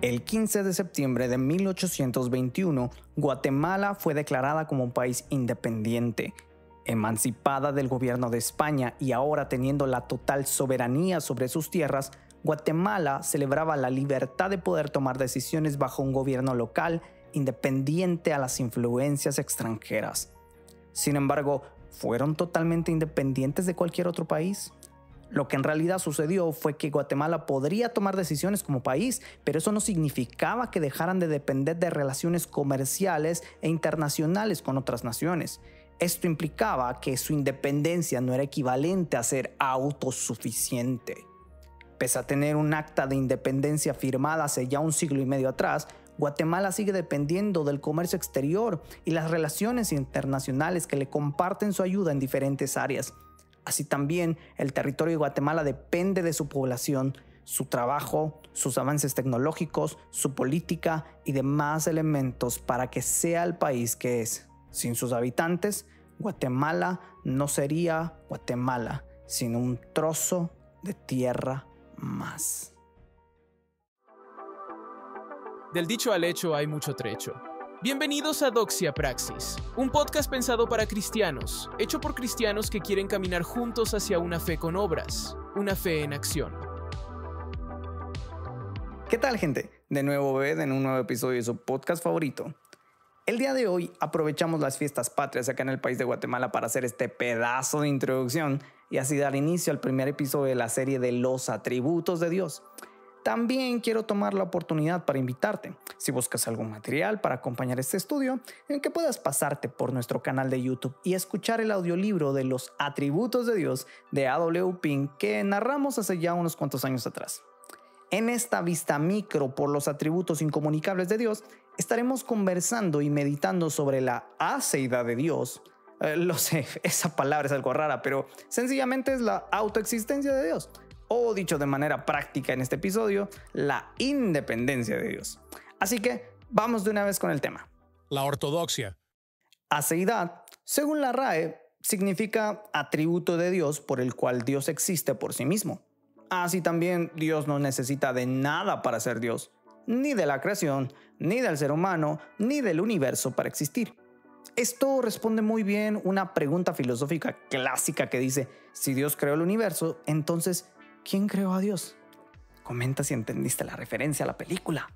El 15 de septiembre de 1821, Guatemala fue declarada como un país independiente, emancipada del gobierno de España y ahora teniendo la total soberanía sobre sus tierras, Guatemala celebraba la libertad de poder tomar decisiones bajo un gobierno local independiente a las influencias extranjeras. Sin embargo, ¿fueron totalmente independientes de cualquier otro país? Lo que en realidad sucedió fue que Guatemala podría tomar decisiones como país, pero eso no significaba que dejaran de depender de relaciones comerciales e internacionales con otras naciones. Esto implicaba que su independencia no era equivalente a ser autosuficiente. Pese a tener un acta de independencia firmada hace ya un siglo y medio atrás, Guatemala sigue dependiendo del comercio exterior y las relaciones internacionales que le comparten su ayuda en diferentes áreas. Así también el territorio de Guatemala depende de su población, su trabajo, sus avances tecnológicos, su política y demás elementos para que sea el país que es. Sin sus habitantes, Guatemala no sería Guatemala, sino un trozo de tierra más. Del dicho al hecho hay mucho trecho. Bienvenidos a Doxia Praxis, un podcast pensado para cristianos, hecho por cristianos que quieren caminar juntos hacia una fe con obras, una fe en acción. ¿Qué tal gente? De nuevo ved en un nuevo episodio de su podcast favorito. El día de hoy aprovechamos las fiestas patrias acá en el país de Guatemala para hacer este pedazo de introducción y así dar inicio al primer episodio de la serie de los atributos de Dios. También quiero tomar la oportunidad para invitarte, si buscas algún material para acompañar este estudio, en que puedas pasarte por nuestro canal de YouTube y escuchar el audiolibro de los atributos de Dios de A.W. Pink que narramos hace ya unos cuantos años atrás. En esta vista micro por los atributos incomunicables de Dios, estaremos conversando y meditando sobre la aceidad de Dios. Eh, lo sé, esa palabra es algo rara, pero sencillamente es la autoexistencia de Dios o dicho de manera práctica en este episodio, la independencia de Dios. Así que vamos de una vez con el tema. La ortodoxia. Aceidad, según la RAE, significa atributo de Dios por el cual Dios existe por sí mismo. Así también Dios no necesita de nada para ser Dios, ni de la creación, ni del ser humano, ni del universo para existir. Esto responde muy bien una pregunta filosófica clásica que dice, si Dios creó el universo, entonces ¿Quién creó a Dios? Comenta si entendiste la referencia a la película.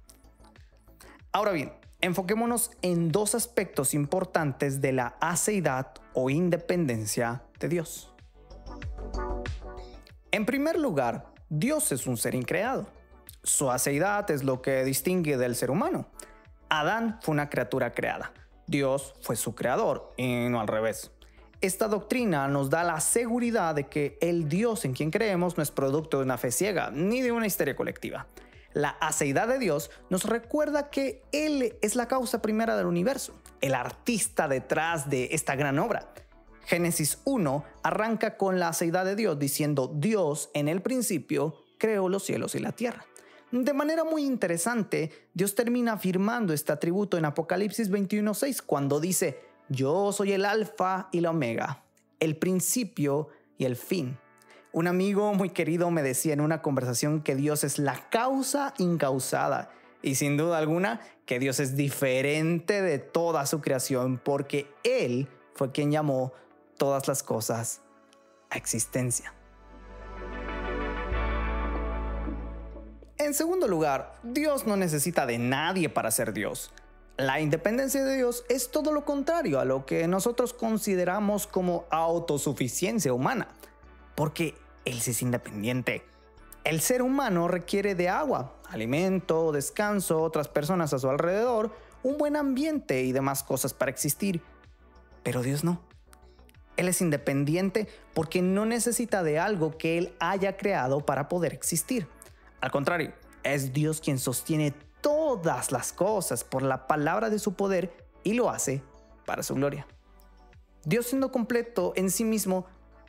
Ahora bien, enfoquémonos en dos aspectos importantes de la aceidad o independencia de Dios. En primer lugar, Dios es un ser increado. Su aceidad es lo que distingue del ser humano. Adán fue una criatura creada. Dios fue su creador y no al revés. Esta doctrina nos da la seguridad de que el Dios en quien creemos no es producto de una fe ciega ni de una histeria colectiva. La aceidad de Dios nos recuerda que Él es la causa primera del universo, el artista detrás de esta gran obra. Génesis 1 arranca con la aceidad de Dios diciendo Dios en el principio creó los cielos y la tierra. De manera muy interesante, Dios termina afirmando este atributo en Apocalipsis 21.6 cuando dice, yo soy el alfa y la omega, el principio y el fin. Un amigo muy querido me decía en una conversación que Dios es la causa incausada y sin duda alguna que Dios es diferente de toda su creación porque Él fue quien llamó todas las cosas a existencia. En segundo lugar, Dios no necesita de nadie para ser Dios. La independencia de Dios es todo lo contrario a lo que nosotros consideramos como autosuficiencia humana, porque Él es independiente. El ser humano requiere de agua, alimento, descanso, otras personas a su alrededor, un buen ambiente y demás cosas para existir. Pero Dios no. Él es independiente porque no necesita de algo que Él haya creado para poder existir. Al contrario, es Dios quien sostiene todas las cosas por la palabra de su poder y lo hace para su gloria. Dios siendo completo en sí mismo,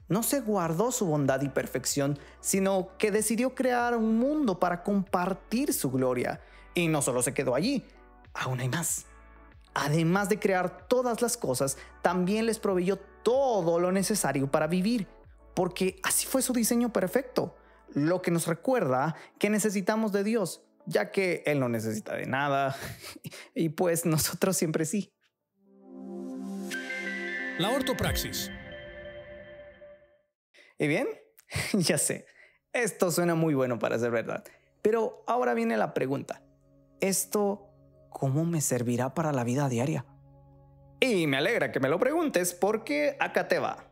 no se guardó su bondad y perfección, sino que decidió crear un mundo para compartir su gloria. Y no solo se quedó allí, aún hay más. Además de crear todas las cosas, también les proveyó todo lo necesario para vivir, porque así fue su diseño perfecto, lo que nos recuerda que necesitamos de Dios ya que Él no necesita de nada y pues nosotros siempre sí. La ortopraxis. ¿Y bien? ya sé, esto suena muy bueno para ser verdad, pero ahora viene la pregunta. ¿Esto cómo me servirá para la vida diaria? Y me alegra que me lo preguntes porque acá te va.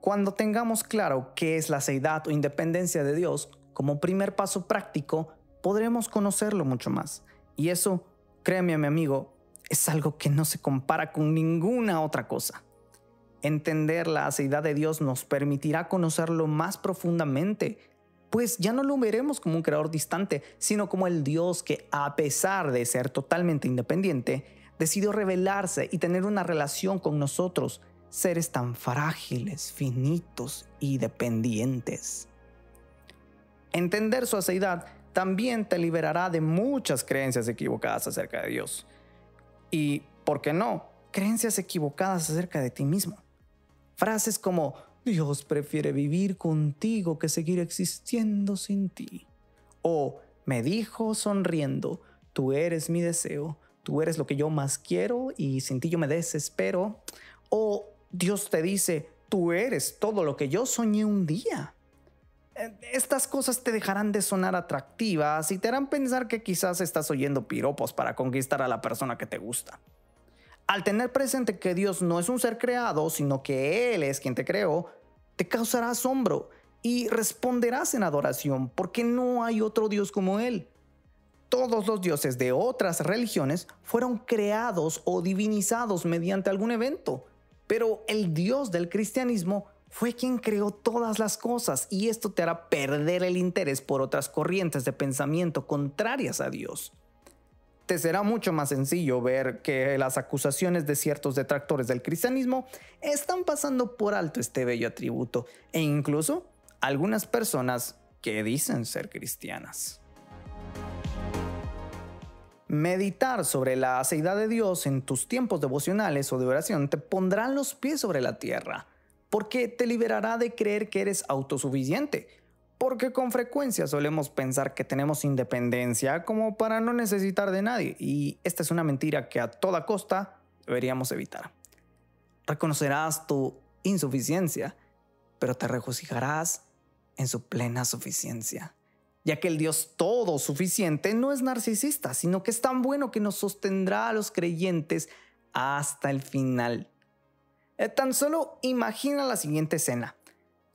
Cuando tengamos claro qué es la seidad o independencia de Dios, como primer paso práctico, podremos conocerlo mucho más. Y eso, créeme mi amigo, es algo que no se compara con ninguna otra cosa. Entender la seidad de Dios nos permitirá conocerlo más profundamente, pues ya no lo veremos como un creador distante, sino como el Dios que, a pesar de ser totalmente independiente, decidió revelarse y tener una relación con nosotros, seres tan frágiles, finitos y dependientes. Entender su aceidad también te liberará de muchas creencias equivocadas acerca de Dios. Y, ¿por qué no? Creencias equivocadas acerca de ti mismo. Frases como, Dios prefiere vivir contigo que seguir existiendo sin ti. O, me dijo sonriendo, tú eres mi deseo, tú eres lo que yo más quiero y sin ti yo me desespero. O Dios te dice, tú eres todo lo que yo soñé un día. Eh, estas cosas te dejarán de sonar atractivas y te harán pensar que quizás estás oyendo piropos para conquistar a la persona que te gusta. Al tener presente que Dios no es un ser creado, sino que Él es quien te creó, te causará asombro y responderás en adoración porque no hay otro Dios como Él. Todos los dioses de otras religiones fueron creados o divinizados mediante algún evento, pero el Dios del cristianismo fue quien creó todas las cosas y esto te hará perder el interés por otras corrientes de pensamiento contrarias a Dios. Te será mucho más sencillo ver que las acusaciones de ciertos detractores del cristianismo están pasando por alto este bello atributo e incluso algunas personas que dicen ser cristianas. Meditar sobre la aceidad de Dios en tus tiempos devocionales o de oración te pondrán los pies sobre la tierra porque te liberará de creer que eres autosuficiente. Porque con frecuencia solemos pensar que tenemos independencia como para no necesitar de nadie, y esta es una mentira que a toda costa deberíamos evitar. Reconocerás tu insuficiencia, pero te regocijarás en su plena suficiencia, ya que el Dios todo suficiente no es narcisista, sino que es tan bueno que nos sostendrá a los creyentes hasta el final. Eh, tan solo imagina la siguiente escena.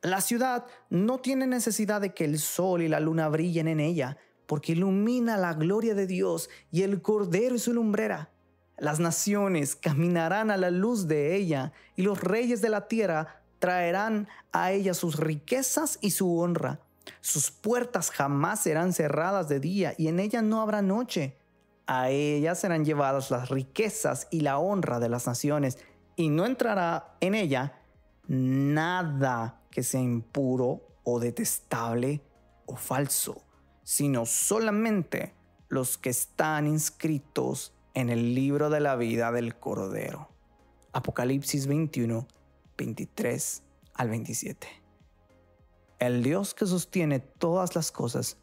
La ciudad no tiene necesidad de que el sol y la luna brillen en ella, porque ilumina la gloria de Dios y el Cordero y su lumbrera. Las naciones caminarán a la luz de ella y los reyes de la tierra traerán a ella sus riquezas y su honra. Sus puertas jamás serán cerradas de día y en ella no habrá noche. A ella serán llevadas las riquezas y la honra de las naciones y no entrará en ella nada que sea impuro o detestable o falso, sino solamente los que están inscritos en el libro de la vida del Cordero. Apocalipsis 21, 23 al 27. El Dios que sostiene todas las cosas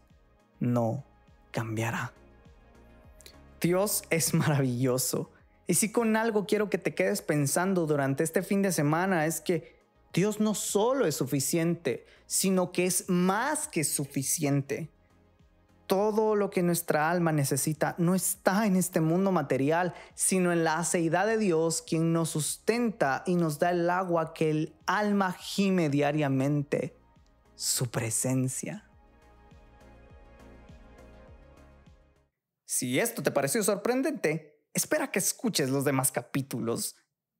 no cambiará. Dios es maravilloso y si con algo quiero que te quedes pensando durante este fin de semana es que Dios no solo es suficiente, sino que es más que suficiente. Todo lo que nuestra alma necesita no está en este mundo material, sino en la aceidad de Dios, quien nos sustenta y nos da el agua que el alma gime diariamente, su presencia. Si esto te pareció sorprendente, espera que escuches los demás capítulos.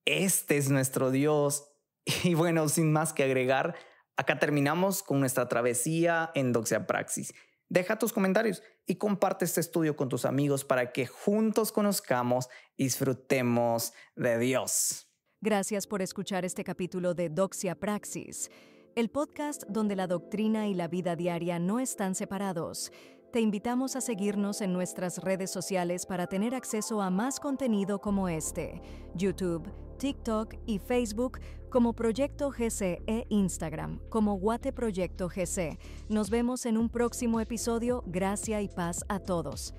Este es nuestro Dios. Y bueno, sin más que agregar, acá terminamos con nuestra travesía en Doxia Praxis. Deja tus comentarios y comparte este estudio con tus amigos para que juntos conozcamos y disfrutemos de Dios. Gracias por escuchar este capítulo de Doxia Praxis, el podcast donde la doctrina y la vida diaria no están separados. Te invitamos a seguirnos en nuestras redes sociales para tener acceso a más contenido como este, YouTube, TikTok y Facebook como Proyecto GC e Instagram como Guate Proyecto GC. Nos vemos en un próximo episodio. Gracia y paz a todos.